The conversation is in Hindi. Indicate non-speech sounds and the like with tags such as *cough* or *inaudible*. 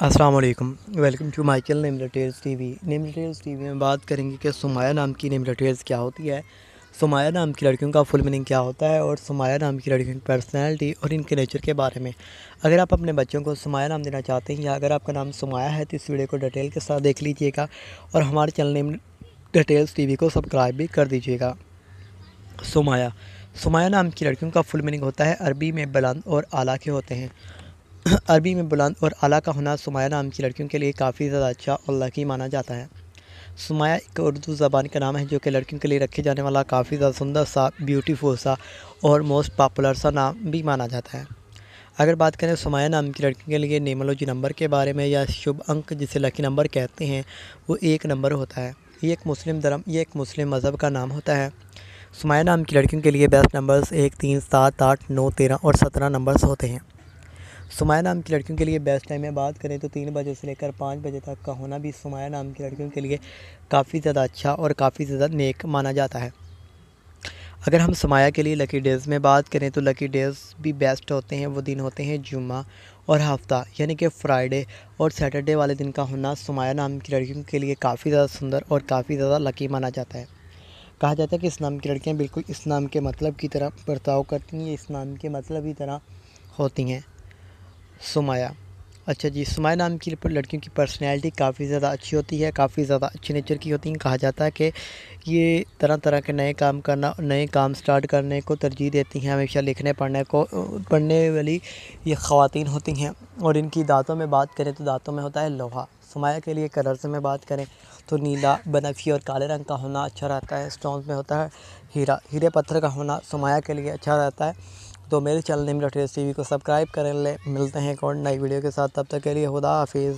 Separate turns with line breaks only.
अस्सलाम वालेकुम। Welcome to my name details TV. Name details TV में बात करेंगे कि सुमाया नाम की नेम डिटेल्स क्या होती है, सुमाया नाम की लड़कियों का फुल मीनिंग क्या होता है और सुमाया नाम की लड़कियों की पर्सनैलिटी और इनके नेचर के बारे में। अगर आप अपने बच्चों को सुमाया नाम देना चाहते हैं या अगर आपका नाम सुमाया है तो इस वीडियो को डिटेल के साथ देख लीजिएगा और हमारे चैनल नेम डिटेल्स टीवी को सब्सक्राइब भी कर दीजिएगा। सुमाया। सुमाया नाम की लड़कियों का फुल मीनिंग होता है अरबी में बुलंद और आला के होते हैं। *clears throat* अरबी में बुलंद और अला का होना सुमाया नाम की लड़कियों के लिए काफ़ी ज़्यादा अच्छा और लकी माना जाता है। सुमाया एक उर्दू ज़बान का नाम है, जो कि लड़कियों के लिए रखे जाने वाला काफ़ी ज़्यादा सुंदर सा ब्यूटीफुल सा और मोस्ट पॉपुलर सा नाम भी माना जाता है। अगर बात करें सुमाया नाम की लड़कियों के लिए नेमोलॉजी नंबर के बारे में या शुभ अंक जिसे लकी नंबर कहते हैं, वो एक नंबर होता है। ये एक मुस्लिम धर्म, ये एक मुस्लिम मज़हब का नाम होता है। सुमाया नाम की लड़कियों के लिए बेस्ट नंबर्स एक, तीन, सात, आठ, नौ, तेरह और सत्रह नंबर्स होते हैं। सुमाया नाम की लड़कियों के लिए बेस्ट टाइम में बात करें तो तीन बजे से लेकर पाँच बजे तक का होना भी सुमाया नाम की लड़कियों के लिए काफ़ी ज़्यादा अच्छा और काफ़ी ज़्यादा नेक माना जाता है। अगर हम समाया के लिए लकी डेज़ में बात करें तो लकी डेज़ भी बेस्ट होते हैं, वो दिन होते हैं जुम्मा और हफ़्ता, यानी कि फ्राइडे और सैटरडे वाले दिन का होना सुमाया नाम की लड़कियों के लिए काफ़ी ज़्यादा सुंदर और काफ़ी ज़्यादा लकी माना जाता है। कहा जाता है कि इस नाम की लड़कियाँ बिल्कुल इस नाम के मतलब की तरह बर्ताव करती हैं, इस नाम के मतलब की तरह होती हैं। सुमाया। अच्छा जी, सुमाया नाम की लड़कियों की पर्सनैलिटी काफ़ी ज़्यादा अच्छी होती है, काफ़ी ज़्यादा अच्छे नेचर की होती हैं। कहा जाता है कि ये तरह तरह के नए काम करना, नए काम स्टार्ट करने को तरजीह देती हैं, हमेशा लिखने, पढ़ने को, पढ़ने वाली ये ख़वातीन होती हैं। और इनकी दाँतों में बात करें तो दाँतों में होता है लोहा। सुमाया के लिए कलर से में बात करें तो नीला बनफी और काले रंग का होना अच्छा रहता है। स्टोन में होता है हीरा, हीरे पत्थर का होना सुमाया के लिए अच्छा रहता है। तो मेरे चैनल नेम टी को सब्सक्राइब करें ले। मिलते हैं एक और नई वीडियो के साथ। तब तक के लिए खुदा हाफिज़।